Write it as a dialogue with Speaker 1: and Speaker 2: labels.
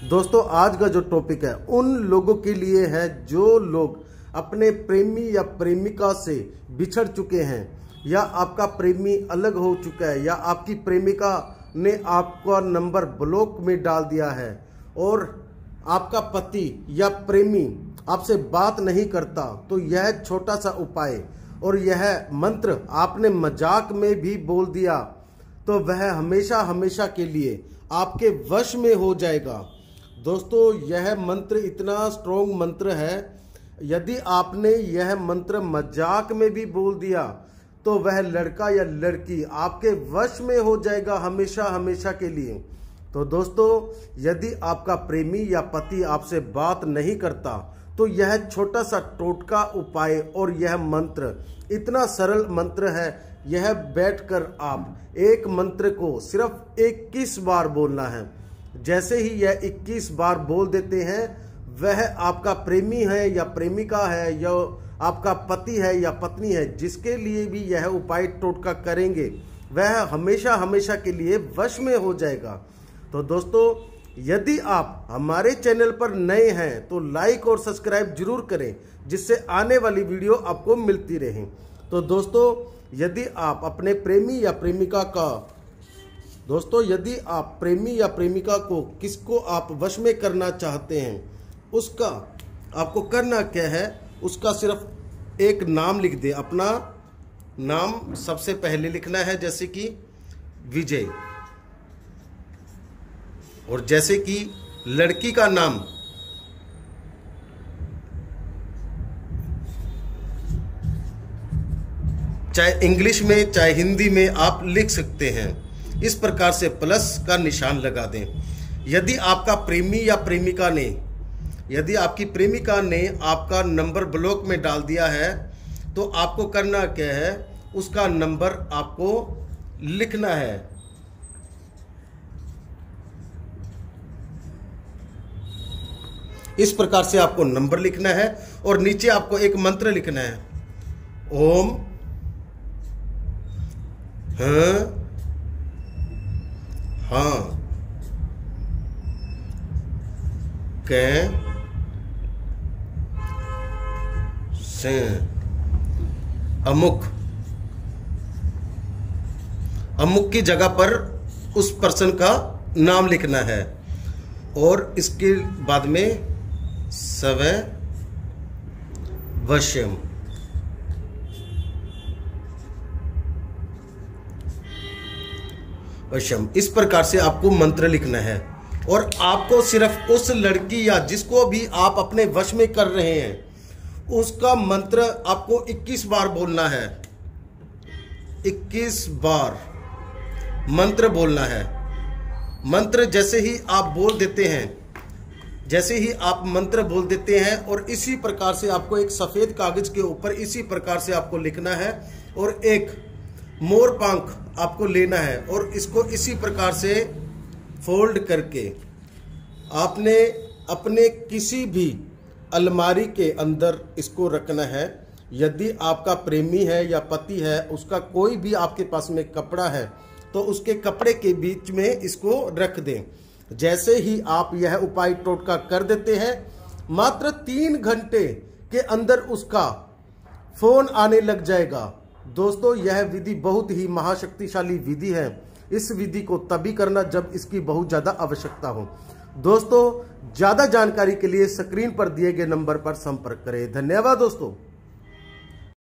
Speaker 1: दोस्तों, आज का जो टॉपिक है, उन लोगों के लिए है जो लोग अपने प्रेमी या प्रेमिका से बिछड़ चुके हैं, या आपका प्रेमी अलग हो चुका है, या आपकी प्रेमिका ने आपका नंबर ब्लॉक में डाल दिया है, और आपका पति या प्रेमी आपसे बात नहीं करता तो यह छोटा सा उपाय, और यह मंत्र आपने मज़ाक में भी बोल दिया तो वह हमेशा हमेशा के लिए आपके वश में हो जाएगा। दोस्तों, यह मंत्र इतना स्ट्रोंग मंत्र है, यदि आपने यह मंत्र मज़ाक में भी बोल दिया तो वह लड़का या लड़की आपके वश में हो जाएगा हमेशा हमेशा के लिए। तो दोस्तों, यदि आपका प्रेमी या पति आपसे बात नहीं करता तो यह छोटा सा टोटका उपाय और यह मंत्र इतना सरल मंत्र है, यह बैठकर आप एक मंत्र को सिर्फ़ 21 बार बोलना है। जैसे ही यह 21 बार बोल देते हैं, वह आपका प्रेमी है या प्रेमिका है या आपका पति है या पत्नी है, जिसके लिए भी यह उपाय टोटका करेंगे, वह हमेशा हमेशा के लिए वश में हो जाएगा। तो दोस्तों, यदि आप हमारे चैनल पर नए हैं तो लाइक और सब्सक्राइब ज़रूर करें, जिससे आने वाली वीडियो आपको मिलती रहे। तो दोस्तों, यदि आप अपने प्रेमी या प्रेमिका का दोस्तों, यदि आप प्रेमी या प्रेमिका को किसको आप वश में करना चाहते हैं, उसका आपको करना क्या है, उसका सिर्फ़ एक नाम लिख दे। अपना नाम सबसे पहले लिखना है, जैसे कि विजय। और जैसे कि लड़की का नाम। चाहे इंग्लिश में, चाहे हिंदी में आप लिख सकते हैं। इस प्रकार से प्लस का निशान लगा दें। यदि आपका प्रेमी या प्रेमिका ने, यदि आपकी प्रेमिका ने आपका नंबर ब्लॉक में डाल दिया है तो आपको करना क्या है? उसका नंबर आपको लिखना है। इस प्रकार से आपको नंबर लिखना है और नीचे आपको एक मंत्र लिखना है। ओम हाँ हाँ। कै से अमुक। अमुक की जगह पर उस पर्सन का नाम लिखना है। और इसके बाद में सव वश्यम। वश्यम। इस प्रकार से आपको मंत्र लिखना है। और आपको सिर्फ़ उस लड़की या जिसको भी आप अपने वश में कर रहे हैं, उसका मंत्र आपको 21 बार बोलना है। 21 बार मंत्र बोलना है। मंत्र जैसे ही आप बोल देते हैं, जैसे ही आप मंत्र बोल देते हैं और इसी प्रकार से आपको एक सफ़ेद कागज़ के ऊपर इसी प्रकार से आपको लिखना है। और एक मोर पंख आपको लेना है और इसको इसी प्रकार से फोल्ड करके आपने अपने किसी भी अलमारी के अंदर इसको रखना है। यदि आपका प्रेमी है या पति है, उसका कोई भी आपके पास में कपड़ा है तो उसके कपड़े के बीच में इसको रख दें। जैसे ही आप यह उपाय टोटका कर देते हैं, मात्र तीन घंटे के अंदर उसका फ़ोन आने लग जाएगा। दोस्तों, यह विधि बहुत ही महाशक्तिशाली विधि है। इस विधि को तभी करना जब इसकी बहुत ज़्यादा आवश्यकता हो। दोस्तों, ज़्यादा जानकारी के लिए स्क्रीन पर दिए गए नंबर पर संपर्क करें। धन्यवाद दोस्तों।